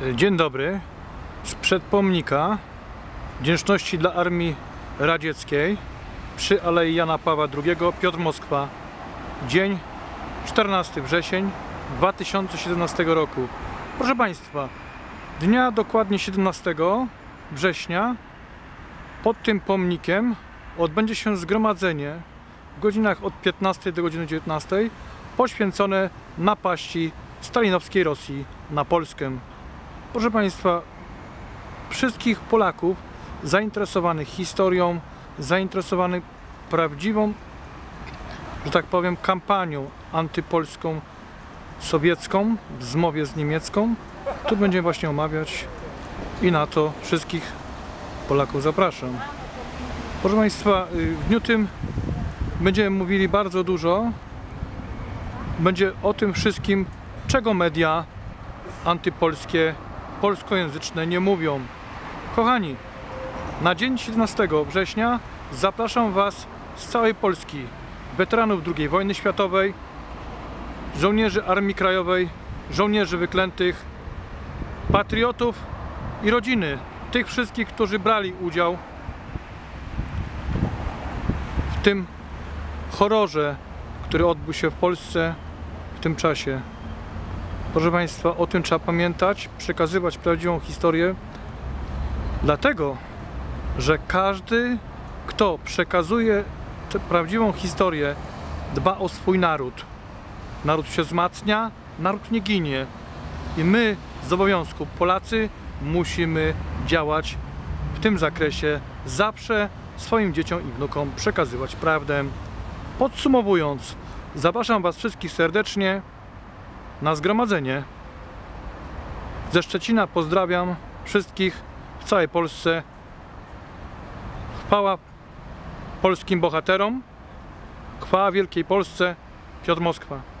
Dzień dobry. Sprzed pomnika wdzięczności dla Armii Radzieckiej przy Alei Jana Pawła II, Piotr Moskwa. Dzień 14 wrzesień 2017 roku. Proszę Państwa, dnia dokładnie 17 września pod tym pomnikiem odbędzie się zgromadzenie w godzinach od 15 do godziny 19 poświęcone napaści stalinowskiej Rosji na Polskę. Proszę Państwa, wszystkich Polaków zainteresowanych historią, zainteresowanych prawdziwą, że tak powiem, kampanią antypolską, sowiecką w zmowie z niemiecką, tu będziemy właśnie omawiać i na to wszystkich Polaków zapraszam. Proszę Państwa, y, w dniu tym będziemy mówili bardzo dużo. Będzie o tym wszystkim, czego media antypolskie, polskojęzyczne nie mówią. Kochani, na dzień 17 września zapraszam Was z całej Polski, weteranów II wojny światowej, żołnierzy Armii Krajowej, żołnierzy wyklętych, patriotów i rodziny tych wszystkich, którzy brali udział w tym horrorze, który odbył się w Polsce w tym czasie. Proszę Państwa, o tym trzeba pamiętać, przekazywać prawdziwą historię, dlatego, że każdy, kto przekazuje prawdziwą historię, dba o swój naród. Naród się wzmacnia, naród nie ginie. I my z obowiązku, Polacy, musimy działać w tym zakresie zawsze swoim dzieciom i wnukom przekazywać prawdę. Podsumowując, zapraszam Was wszystkich serdecznie na zgromadzenie. Ze Szczecina pozdrawiam wszystkich w całej Polsce. Chwała polskim bohaterom, chwała Wielkiej Polsce, Piotr Moskwa.